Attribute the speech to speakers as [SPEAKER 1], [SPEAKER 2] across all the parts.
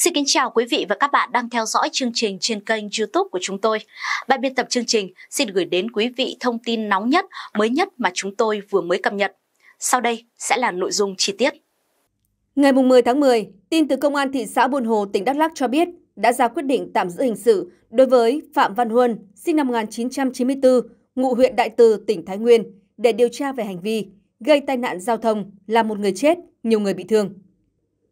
[SPEAKER 1] Xin kính chào quý vị và các bạn đang theo dõi chương trình trên kênh YouTube của chúng tôi. Ban biên tập chương trình xin gửi đến quý vị thông tin nóng nhất, mới nhất mà chúng tôi vừa mới cập nhật. Sau đây sẽ là nội dung chi tiết.
[SPEAKER 2] Ngày 10 tháng 10, tin từ Công an thị xã Buôn Hồ, tỉnh Đắk Lắk cho biết đã ra quyết định tạm giữ hình sự đối với Phạm Văn Huân, sinh năm 1994, ngụ huyện Đại Từ, tỉnh Thái Nguyên, để điều tra về hành vi gây tai nạn giao thông, làm một người chết, nhiều người bị thương.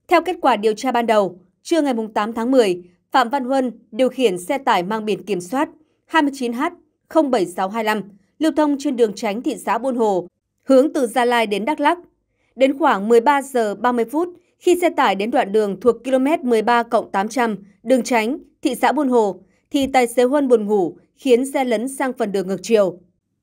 [SPEAKER 2] Theo kết quả điều tra ban đầu, trưa ngày 8 tháng 10, Phạm Văn Huân điều khiển xe tải mang biển kiểm soát 29H07625 lưu thông trên đường tránh thị xã Buôn Hồ, hướng từ Gia Lai đến Đắk Lắk. Đến khoảng 13 giờ 30 phút, khi xe tải đến đoạn đường thuộc km 13 800 đường tránh thị xã Buôn Hồ, thì tài xế Huân buồn ngủ khiến xe lấn sang phần đường ngược chiều.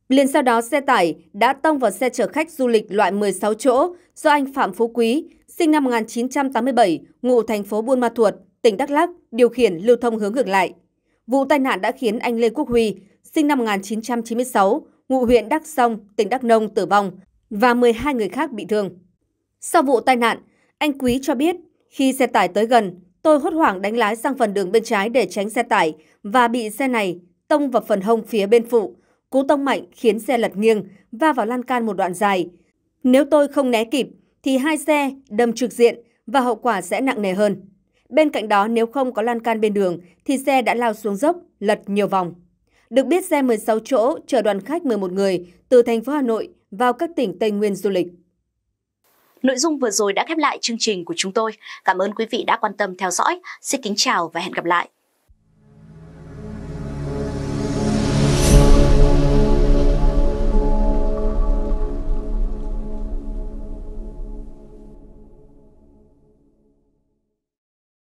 [SPEAKER 2] Liền sau đó xe tải đã tông vào xe chở khách du lịch loại 16 chỗ do anh Phạm Phú Quý, sinh năm 1987, ngụ thành phố Buôn Ma Thuột, tỉnh Đắk Lắk, điều khiển lưu thông hướng ngược lại. Vụ tai nạn đã khiến anh Lê Quốc Huy, sinh năm 1996, ngụ huyện Đắk Song, tỉnh Đắk Nông tử vong và 12 người khác bị thương. Sau vụ tai nạn, anh Quý cho biết khi xe tải tới gần, tôi hốt hoảng đánh lái sang phần đường bên trái để tránh xe tải và bị xe này tông vào phần hông phía bên phụ. Cú tông mạnh khiến xe lật nghiêng, va vào lan can một đoạn dài. Nếu tôi không né kịp, thì hai xe đâm trực diện và hậu quả sẽ nặng nề hơn. Bên cạnh đó nếu không có lan can bên đường thì xe đã lao xuống dốc, lật nhiều vòng. Được biết xe 16 chỗ chở đoàn khách 11 người từ thành phố Hà Nội vào các tỉnh Tây Nguyên du lịch.
[SPEAKER 1] Nội dung vừa rồi đã khép lại chương trình của chúng tôi. Cảm ơn quý vị đã quan tâm theo dõi. Xin kính chào và hẹn gặp lại.